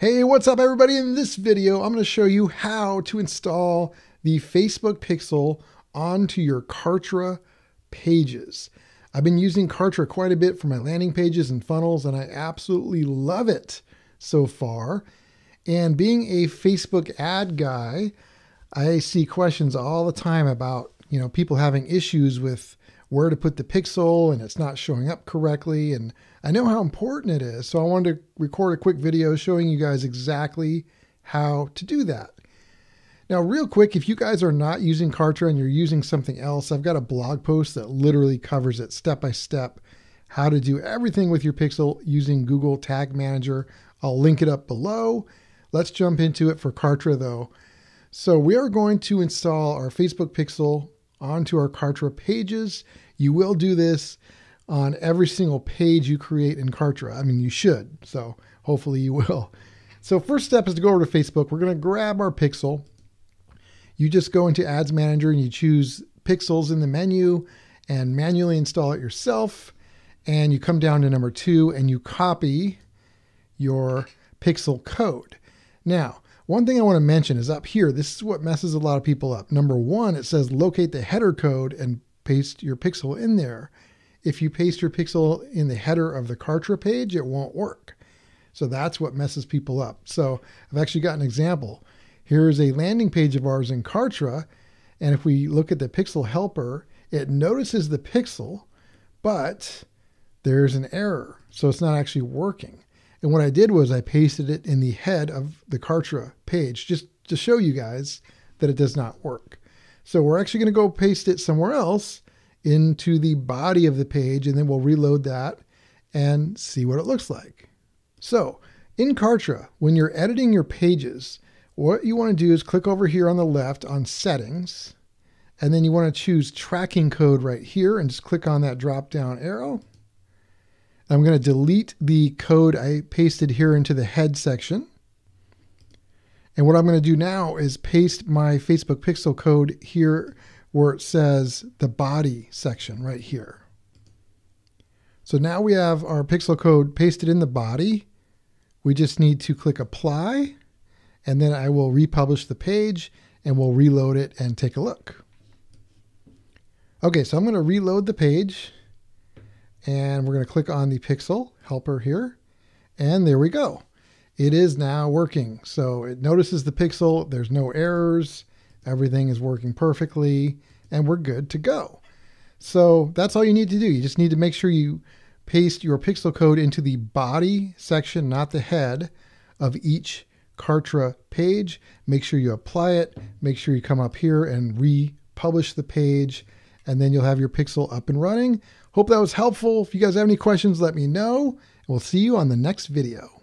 Hey, what's up everybody? In this video, I'm going to show you how to install the Facebook Pixel onto your Kartra pages. I've been using Kartra quite a bit for my landing pages and funnels, and I absolutely love it so far. And being a Facebook ad guy, I see questions all the time about, you know, people having issues with where to put the pixel and it's not showing up correctly. And I know how important it is. So I wanted to record a quick video showing you guys exactly how to do that. Now, real quick, if you guys are not using Kartra and you're using something else, I've got a blog post that literally covers it step by step how to do everything with your Pixel using Google Tag Manager. I'll link it up below. Let's jump into it for Kartra though. So we are going to install our Facebook Pixel onto our Kartra pages. You will do this on every single page you create in Kartra. I mean, you should. So hopefully you will. So first step is to go over to Facebook. We're going to grab our pixel. You just go into Ads Manager and you choose pixels in the menu and manually install it yourself. And you come down to number two and you copy your pixel code. Now, one thing I want to mention is up here, this is what messes a lot of people up. Number one, it says locate the header code and paste your pixel in there. If you paste your pixel in the header of the Kartra page, it won't work. So that's what messes people up. So I've actually got an example. Here's a landing page of ours in Kartra. And if we look at the pixel helper, it notices the pixel, but there's an error. So it's not actually working. And what I did was I pasted it in the head of the Kartra page just to show you guys that it does not work. So we're actually going to go paste it somewhere else into the body of the page and then we'll reload that and see what it looks like. So in Kartra, when you're editing your pages, what you want to do is click over here on the left on settings and then you want to choose tracking code right here and just click on that drop down arrow I'm going to delete the code I pasted here into the head section. And what I'm going to do now is paste my Facebook Pixel code here where it says the body section right here. So now we have our pixel code pasted in the body. We just need to click apply and then I will republish the page and we'll reload it and take a look. Okay, so I'm going to reload the page and we're going to click on the pixel helper here. And there we go. It is now working. So it notices the pixel. There's no errors. Everything is working perfectly and we're good to go. So that's all you need to do. You just need to make sure you paste your pixel code into the body section, not the head of each Kartra page. Make sure you apply it. Make sure you come up here and republish the page and then you'll have your pixel up and running. Hope that was helpful. If you guys have any questions, let me know. We'll see you on the next video.